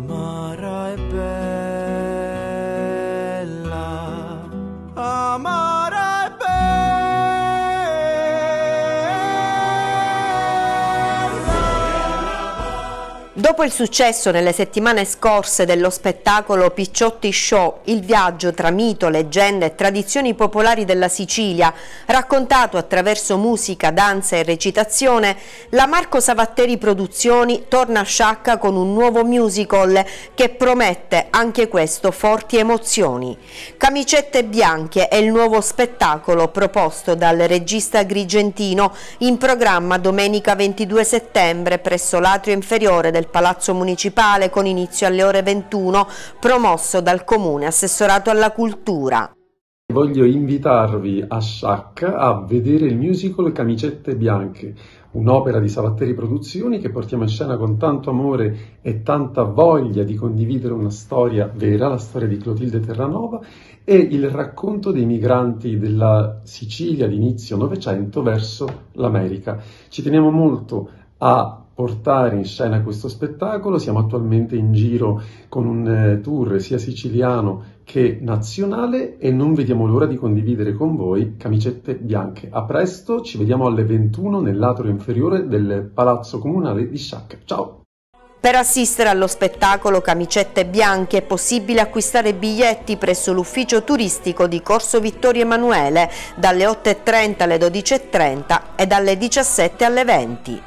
Mama. Dopo il successo nelle settimane scorse dello spettacolo Picciotti Show, il viaggio tra mito, leggende e tradizioni popolari della Sicilia, raccontato attraverso musica, danza e recitazione, la Marco Savatteri Produzioni torna a Sciacca con un nuovo musical che promette anche questo forti emozioni. Camicette Bianche è il nuovo spettacolo proposto dal regista Grigentino in programma domenica 22 settembre presso l'atrio inferiore del Palazzo Municipale con inizio alle ore 21, promosso dal Comune Assessorato alla Cultura. Voglio invitarvi a Sciacca a vedere il musical Camicette Bianche, un'opera di Savatteri Produzioni che portiamo in scena con tanto amore e tanta voglia di condividere una storia vera, la storia di Clotilde Terranova e il racconto dei migranti della Sicilia di inizio Novecento verso l'America. Ci teniamo molto a portare in scena questo spettacolo. Siamo attualmente in giro con un eh, tour sia siciliano che nazionale e non vediamo l'ora di condividere con voi Camicette Bianche. A presto, ci vediamo alle 21 nell'atrio inferiore del Palazzo Comunale di Sciacca. Ciao! Per assistere allo spettacolo Camicette Bianche è possibile acquistare biglietti presso l'ufficio turistico di Corso Vittorio Emanuele dalle 8.30 alle 12.30 e dalle 17 alle 20.